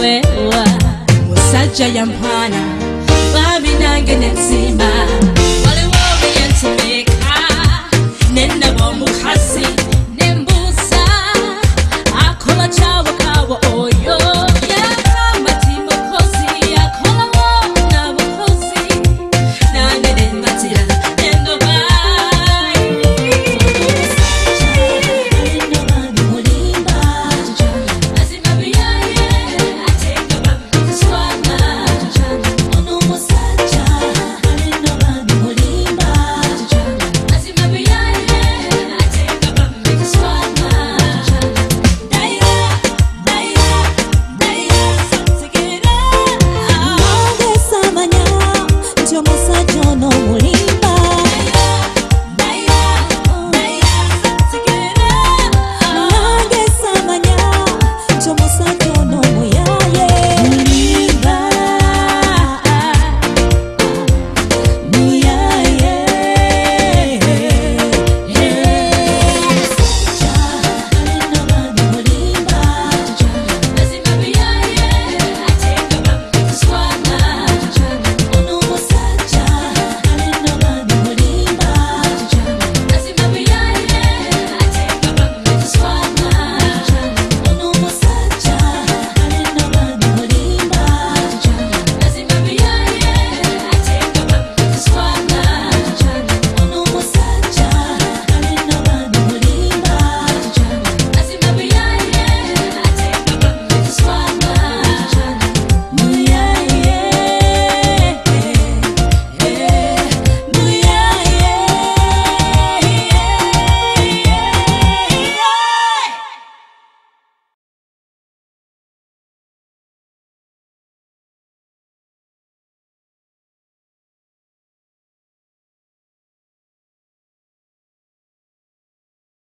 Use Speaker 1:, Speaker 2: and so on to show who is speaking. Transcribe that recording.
Speaker 1: wewa musajja yamphwana babinange nensimba